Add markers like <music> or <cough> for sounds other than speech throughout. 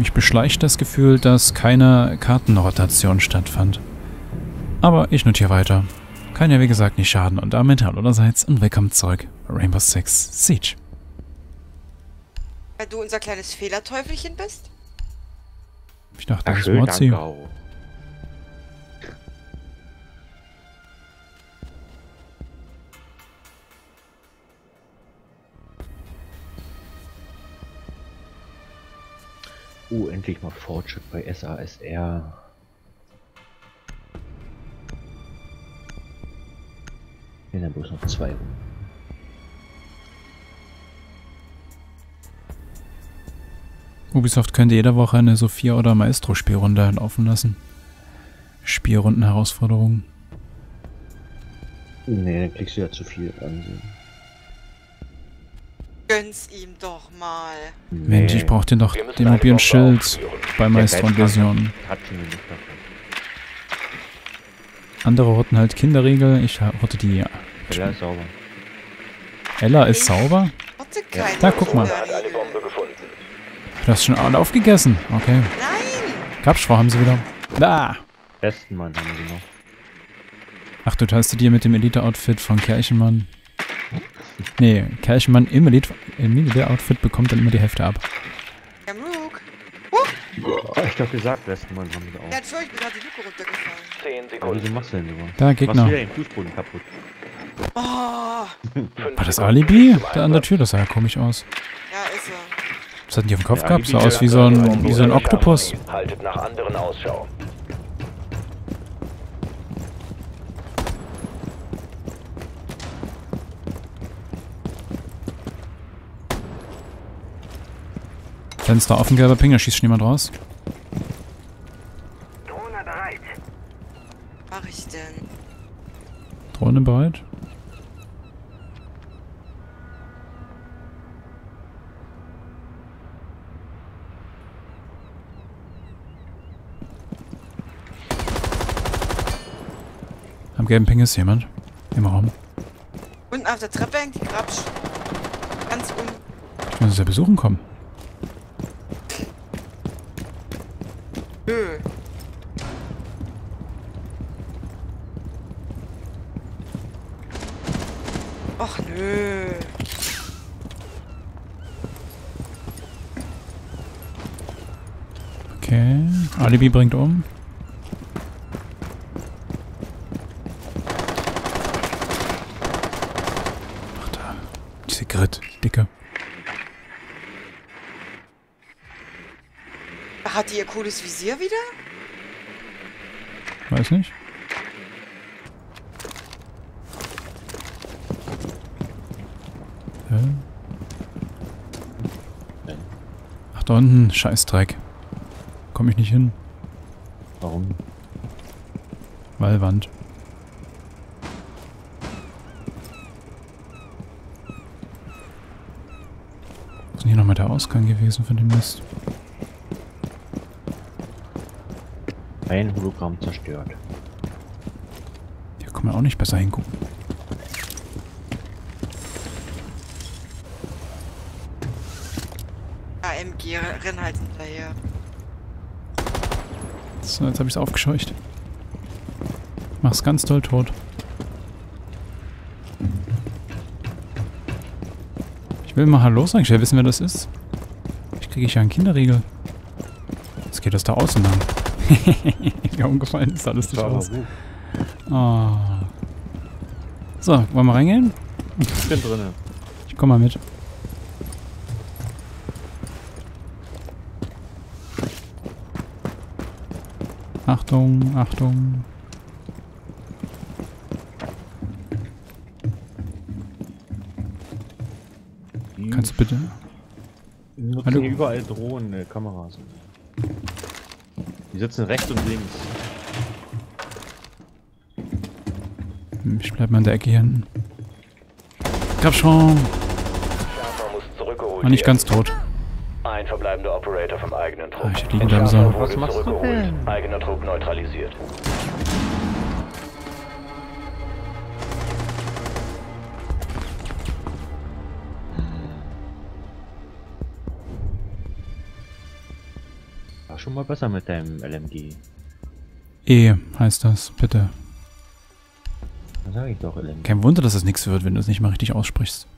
Mich beschleicht das Gefühl, dass keine Kartenrotation stattfand. Aber ich notiere weiter. Kann ja wie gesagt nicht schaden und damit hallo allerseits und willkommen zurück bei Rainbow Six Siege. Weil du unser kleines Fehlerteufelchen bist? Ich dachte, das Ach, ist schön, Morzi. danke auch. Uh, endlich mal Fortschritt bei SASR. Sind ja bloß noch zwei Runden. Ubisoft könnte jede Woche eine Sophia oder Maestro Spielrunde laufen lassen. Spielrunden-Herausforderungen. Nee, dann kriegst du ja zu viel Ansehen. Gönn's ihm doch mal. Mensch, ich brauch den doch den mobilen Schild bei Maestro und Version. Andere rotten halt Kinderriegel, ich rotte die. Ella ist sauber. Ella ist sauber? Keine Da, guck mal. Du hast schon alle aufgegessen. Okay. Nein! Kapschfrau haben sie wieder. Da! Besten Mann haben sie noch. Ach, du teilst du dir mit dem Elite-Outfit von Kirchenmann. Nee, Kirchenmann im Elite- im Elite-Outfit bekommt dann immer die Hälfte ab. Herr Rook! Oh, ich doch gesagt, besten Mann haben Ja, auch. Entschuldigung, ich bin gerade die Luke runtergefallen. Zehn Aber Sekunden. wieso machst du denn sowas? Da, Machst Gegner. wieder den Fußboden kaputt. Oh! <laughs> War das Alibi? Da an der. Tür, das sah ja komisch aus. Ja, ist er. Was hat denn die auf dem Kopf Ja, gehabt? Sah aus wie ja, so ein, wie so ein Oktopus. Haltet nach anderen Ausschau. Fenster offen, gelber Ping, da schießt schon jemand raus. Mach ich denn? Drohne bereit. Am gelben Ping ist jemand. Im Raum. Unten auf der Treppe hängt die Grabsch. Ganz unten. Ich muss uns ja besuchen kommen. Okay. Alibi bringt um. Ach da. Diese Grit, die dicke. Hat die ihr cooles Visier wieder? Weiß nicht. Ach, da unten. Scheißdreck. Komm ich nicht hin. Warum? Wallwand. Wo ist denn hier nochmal der Ausgang gewesen von dem Mist? Ein Hologramm zerstört. Hier kann man auch nicht besser hingucken. AMG, renn halt hinterher. So, jetzt habe ich es aufgescheucht. Mach's ganz doll tot. Ich will mal Hallo sagen. Ich will wissen, wer das ist. Ich kriege ich ja einen Kinderriegel. Jetzt geht das da außen lang. <laughs> Wie umgefallen ist alles nicht aus. Oh. So, wollen wir reingehen? Ich bin drinne. Ich komm mal mit. Achtung, Achtung. Kannst du bitte? nutzen Hallo? hier überall Drohnen, äh, Kameras. Die sitzen rechts und links. Hm, Ich bleib mal in der Ecke hier hinten. Schon. Schärfer muss zurückgeholt War nicht ganz tot. Ein verbleibender Operator vom eigenen Trupp. Ah, ich liegen wurde Was machst du zurückgeholt. denn? Eigener Trupp neutralisiert. schon mal besser mit deinem LMG. E heißt das, bitte. Da sag ich doch LMG. Kein Wunder, dass es nichts wird, wenn du es nicht mal richtig aussprichst.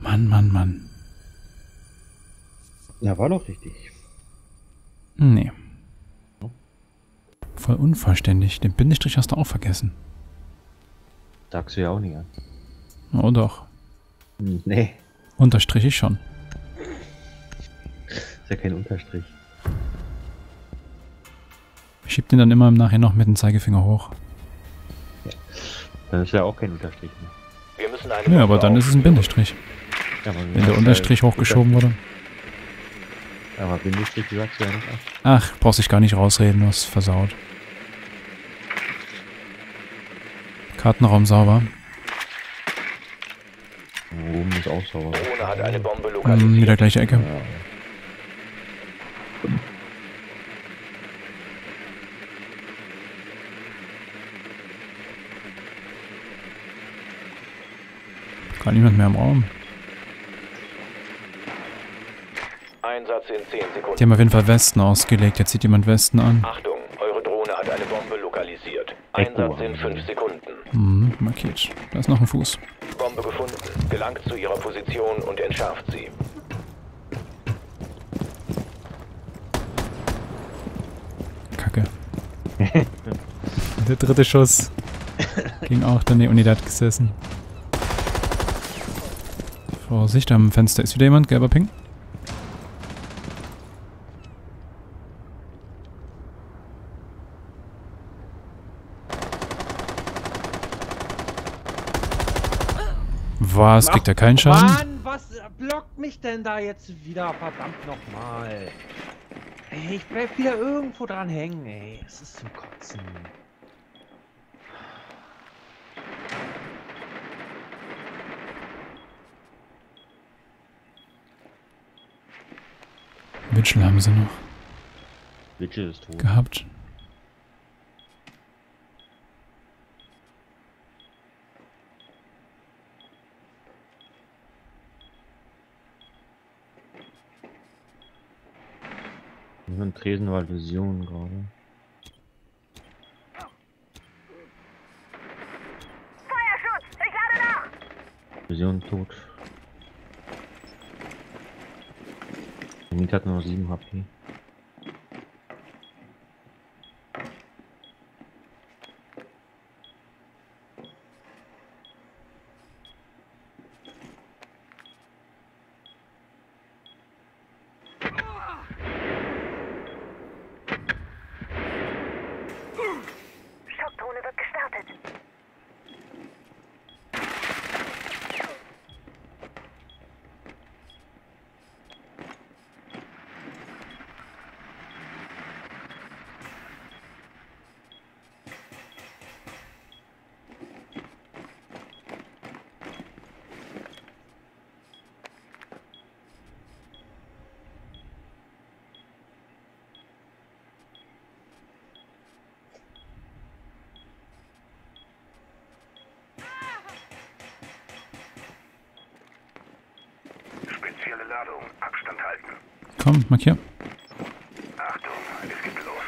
Mann, Mann, Mann. Ja, war doch richtig. Nee. Voll unvollständig. Den Bindestrich hast du auch vergessen. Sagst du ja auch nicht an. Oh doch. Nee, Unterstrich ich schon. ist ja kein Unterstrich. Ich schieb den dann immer im Nachhinein noch mit dem Zeigefinger hoch. Dann ist ja auch kein Unterstrich mehr. Wir müssen eine Ja, aber dann ist es ein. Bindestrich. Ja, Wenn der Unterstrich hochgeschoben wurde. Aber Bindestrich sagst du ja nicht an. Ach, brauchst dich gar nicht rausreden, du hast versaut. Kartenraum sauber. Oben ist auch sauber. Drohne hat eine Bombe Hm, lokalisiert. wieder gleiche Ecke. Ja. Gar niemand mehr im Raum. Einsatz in 10 Sekunden. Die haben auf jeden Fall Westen ausgelegt. Jetzt zieht jemand Westen an. Achtung, eure Drohne hat eine Bombe lokalisiert. Einsatz in haben 5 wir. Sekunden. Mhm, markiert. Da ist noch ein Fuß. Bombe gefunden. Gelangt zu ihrer Position und entschärft sie. Kacke. Der dritte Schuss ging auch daneben. Nee, der hat gesessen. Vorsicht, am Fenster ist wieder jemand. Gelber Ping. Was? Kriegt er keinen Schaden? Mann, was blockt mich denn da jetzt wieder? Verdammt nochmal. Ey, ich bleib wieder irgendwo dran hängen, ey. Es ist zum Kotzen. Witschel haben sie noch Witcher ist tot. gehabt. Nur ein Tresenwald Vision gerade. Vision tot. Der Miet hat nur noch 7 HP. Ladung. Abstand halten. Komm, markier. Achtung, es geht los.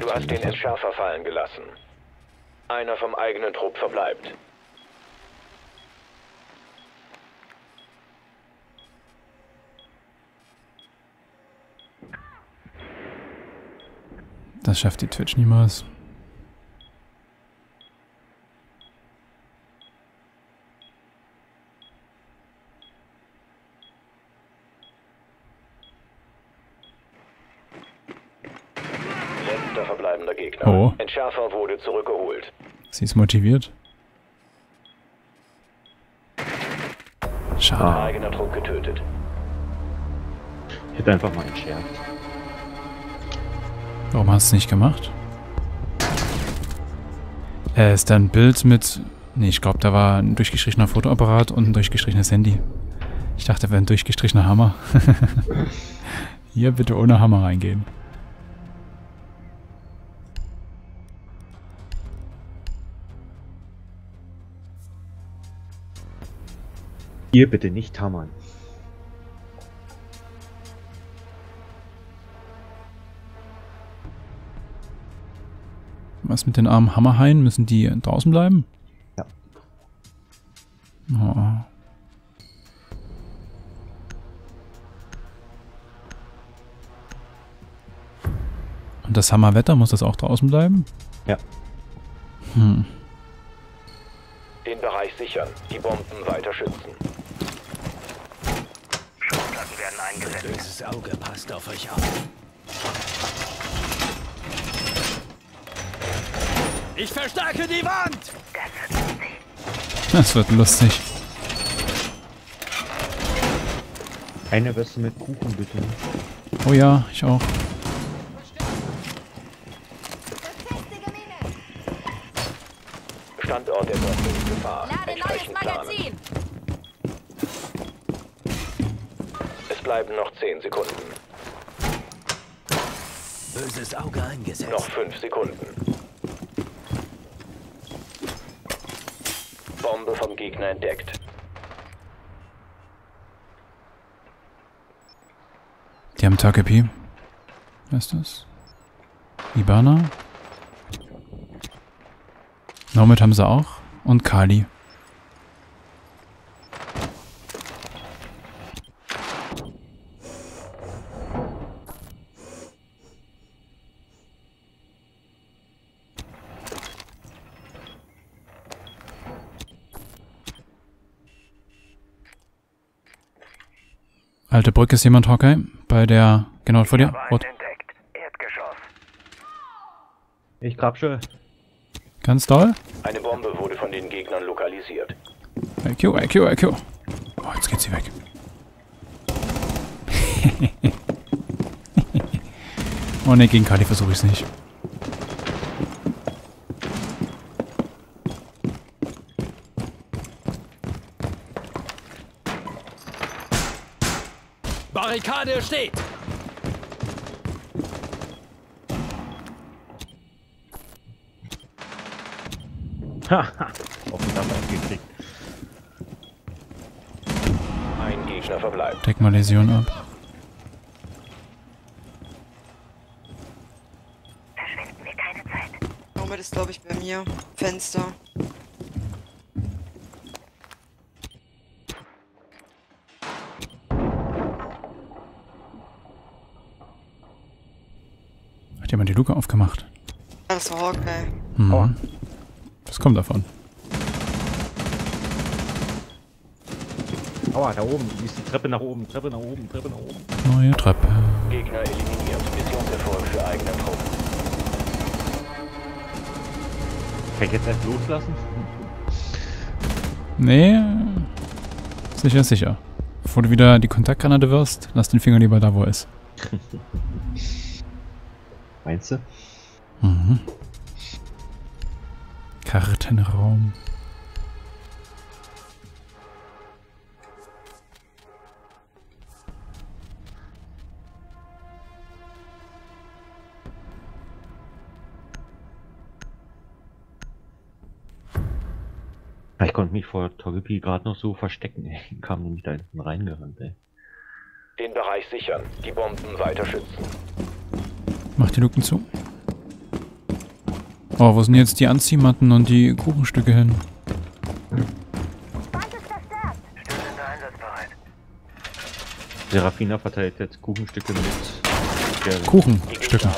Du hast den Entschärfer fallen gelassen. Einer vom eigenen Trupp verbleibt. Das schafft die Twitch niemals. Letzter verbleibender Gegner. Oh. Entschärfer wurde zurückgeholt. Sie ist motiviert. Schade. Eigener Trupp getötet. Ich hätte einfach mal entschärft. Warum hast du es nicht gemacht? Äh, ist da ein Bild mit... Nee, ich glaube, da war ein durchgestrichener Fotoapparat und ein durchgestrichenes Handy. Ich dachte, da wäre ein durchgestrichener Hammer. <laughs> Hier bitte ohne Hammer reingehen. Hier bitte nicht hammern. Was mit den armen Hammerhaien? Müssen die draußen bleiben? Ja. Oh. Und das Hammerwetter, muss das auch draußen bleiben? Ja. Hm. Den Bereich sichern. Die Bomben weiter schützen. Schussplatten werden eingesetzt. Böses Auge, passt auf euch auf. Ich verstärke die Wand! Das wird lustig. Eine Weste mit Kuchen bitte. Oh ja, ich auch. Standort der Gefahr. Lade neues. Magazin. Es bleiben noch 10 Sekunden. Böses Auge eingesetzt. Noch 5 Sekunden. Gegner entdeckt. Die haben Takepi. Wer ist das? Ibana. Nomad haben sie auch. Und Kali. Alte Brücke ist jemand, Hawkeye. Bei der, genau vor dir. Rot. Ich grabsche. Ganz doll. Eine Bombe wurde von den Gegnern lokalisiert. IQ, IQ, IQ. Oh, jetzt geht sie weg. <laughs> oh ne, gegen Kali versuche ich es nicht. Steht! Haha. Auf den Damm aufgekriegt. Ein Gegner verbleibt. Deck mal Läsion ab. Verschwenden wir keine Zeit. Nomad ist, glaube ich, bei mir. Fenster. Luke aufgemacht? Das war Hawkeye. Hm. Aua. Was kommt davon? Aua, da oben. Wie ist die Treppe nach oben? Treppe nach oben, Treppe nach oben. Neue Treppe. Gegner eliminiert. Missionserfolg für eigene Truppen. Kann ich jetzt erst loslassen? Nee. Sicher, sicher. Bevor du wieder die Kontaktgranate wirst, lass den Finger lieber da, wo er ist. <laughs> Meinst du? Mhm. Kartenraum. Ich konnte mich vor Togepi gerade noch so verstecken. <laughs> ey. Kam nämlich da hinten reingerannt, ey. Den Bereich sichern. Die Bomben weiter schützen. Mach die Luken zu. Oh, wo sind jetzt die Anziehmatten und die Kuchenstücke hin? Serafina verteilt jetzt Kuchenstücke mit der Kuchenstücke.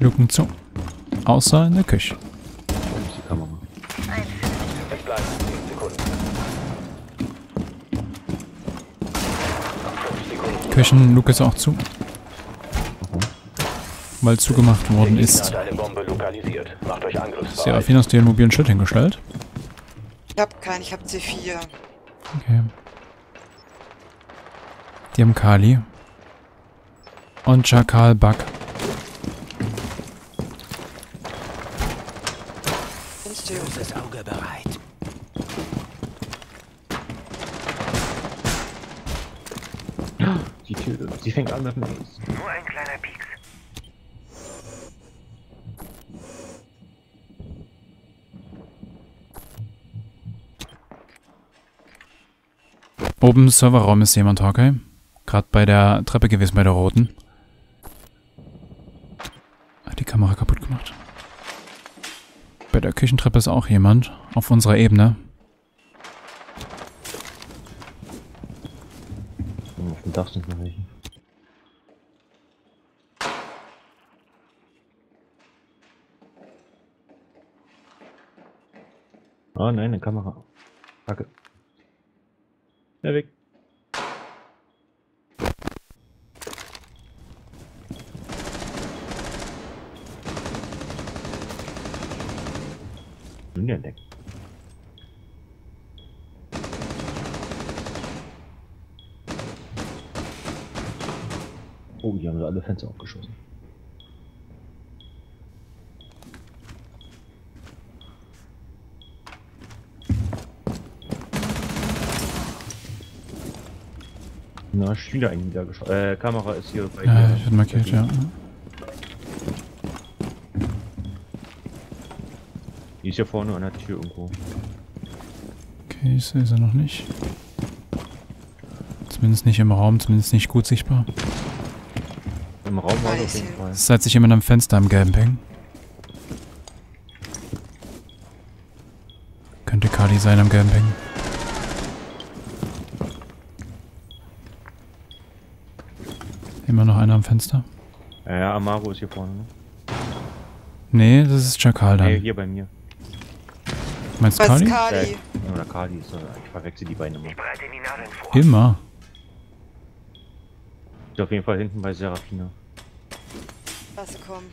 Luken zu. Außer in der Küche. Kamera. Es bleiben 10 Sekunden. 5 Sekunden. Küchenluke ist auch zu. Weil zugemacht worden ist. Serafin hast du dir einen mobilen Schild hingestellt? Ich hab keinen, ich hab C4. Okay. Die haben Kali. Und Chakal du? Böses Auge bereit. Die Tür. Sie fängt an mit dem Ace. Nur ein kleiner Pieks. Oben im Serverraum ist jemand, Hawkeye. Gerade bei der Treppe gewesen, bei der roten. Hat die Kamera kaputt gemacht. Bei der Küchentreppe ist auch jemand. Auf unserer Ebene. Dach sind noch welche. Oh nein, eine Kamera. Kacke. Ja, weg. Nun ja, entdeckt. Oh, die haben sie alle Fenster aufgeschossen. Na, ist wieder ein niedergeschossen. Äh, Kamera ist hier bei Ja, ich hatte markiert, ja. Die ist hier vorne an der Tür irgendwo. Okay, ich sehe sie noch nicht. Zumindest nicht im Raum, zumindest nicht gut sichtbar. Im Raum war auf jeden. Fall. Es zeigt sich jemand am Fenster am gelben Ping. Könnte Kali sein am gelben Ping. Immer noch einer am Fenster? Ja, ja, Amaro ist hier vorne. Ne? Nee, das ist Chakal Hey, dann. hier bei mir. Meinst du Kali? Kali? Oder Kali ist, ich verwechsel die beiden immer. Ich bereite die Nadeln vor. Immer. Ist auf jeden Fall hinten bei Serafina. Sie kommen.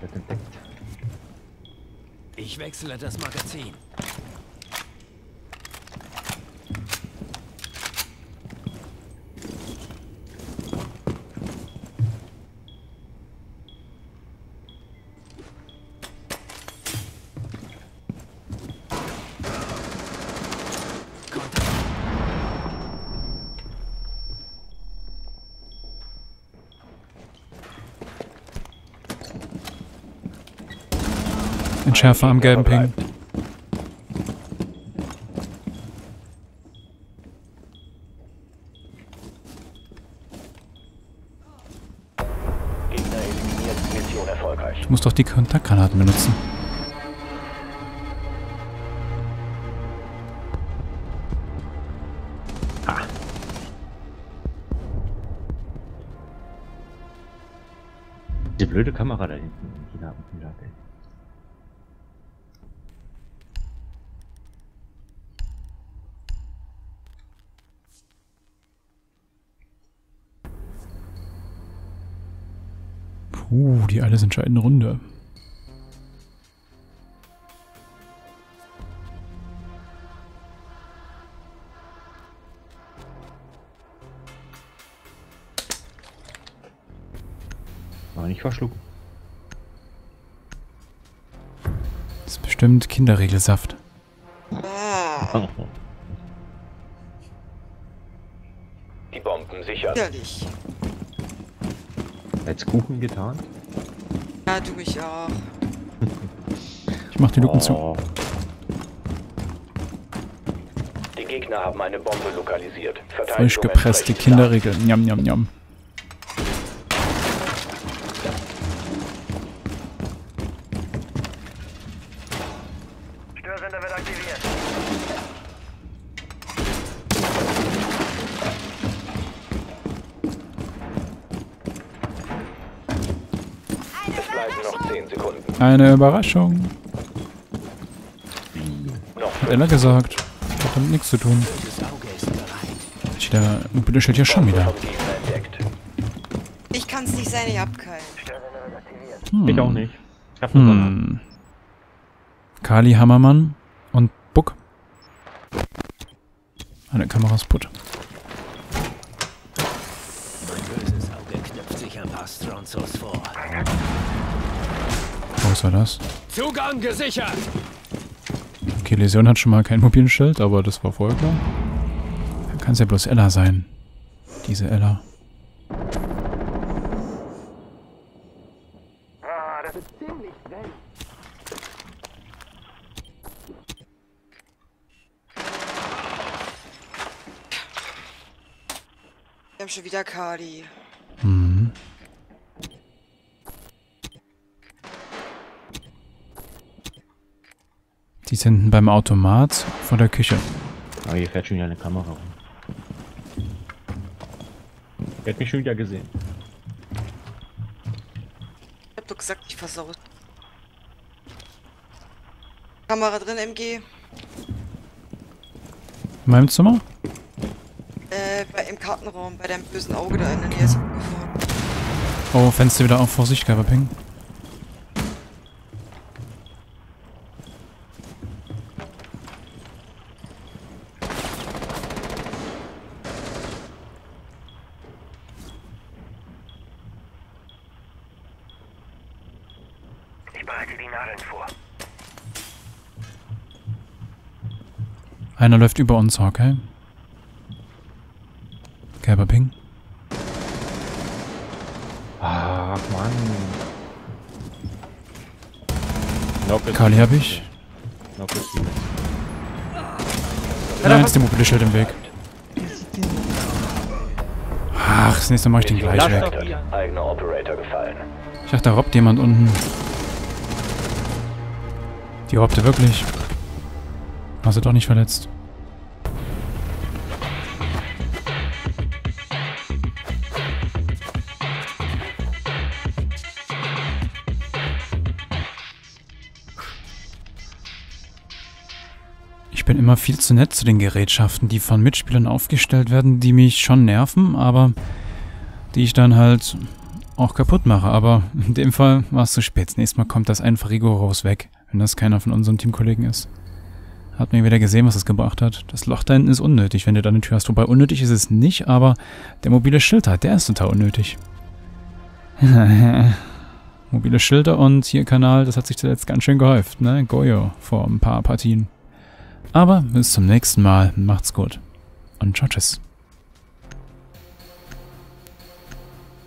Wird entdeckt. Ich wechsle das Magazin. Entschärfer am gelben Ping. Ich muss doch die Kontaktgranaten benutzen. Diese blöde Kamera da hinten. Die da Puh, die alles entscheidende Runde. Aber nicht verschlucken. Das ist bestimmt Kinderregelsaft. <laughs> Die Bomben sichern. widerlich. Als Kuchen getan? Ja, du mich auch. <laughs> Ich mach die Luken zu. Oh, Die Gegner haben eine Bombe lokalisiert. Frisch gepresste Kinderregeln. Njam, njam, njam. Eine Überraschung. Noch Hat Ella gesagt. Hat damit nichts zu tun. Ist bereit. Steht ja schon wieder. Ich kann's nicht sein, ich hab keinen. Hm. ich auch nicht. Ich hab nur Donner. Hm. Kali Hammermann und Buck. Eine Kamera ist putt. Mein böses Auge knüpft sich an Astronzos vor. Was war das? Zugang gesichert! Okay, Lesion hat schon mal kein mobilen Schild, aber das war vorher klar. Dann kann es ja bloß Ella sein. diese Ella. Ah, das ist ziemlich schnell. Wir haben schon wieder Kali. Mhm. Die sind hinten beim Automat vor der Küche. Aber hier fährt schon wieder eine Kamera rum. Der hat mich schon wieder gesehen. Ich hab doch gesagt, ich versaut. Kamera drin, MG. In meinem Zimmer? Äh, bei, im Kartenraum, bei deinem bösen Auge da in der Nähe ist abgefahren. Oh, Fenster wieder auf, Vorsicht, Ping. Ich bereite die Nadeln vor. Einer läuft über uns, okay? Gelber Ping. Ach Mann. Knock Kali hab ich. Knock. Nein, ist der mobile Schild im Weg. Ach, das nächste Mal mach ich den gleich weg. Ich dachte, da robbt jemand unten. Die robbte wirklich. Hast du doch nicht verletzt. Ich bin immer viel zu nett zu den Gerätschaften, die von Mitspielern aufgestellt werden, die mich schon nerven, aber die ich dann halt auch kaputt mache. Aber in dem Fall war es zu spät. Nächstes Mal kommt das einfach rigoros weg, wenn das keiner von unseren Teamkollegen ist. Hat mir wieder gesehen, was es gebracht hat. Das Loch da hinten ist unnötig, wenn du da eine Tür hast. Wobei unnötig ist es nicht, aber der mobile Schilder, der ist total unnötig. <laughs> mobile Schilder und hier Kanal, das hat sich zuletzt ganz schön gehäuft, ne? Goyo vor ein paar Partien. Aber bis zum nächsten Mal. Macht's gut. Und ciao, tschüss.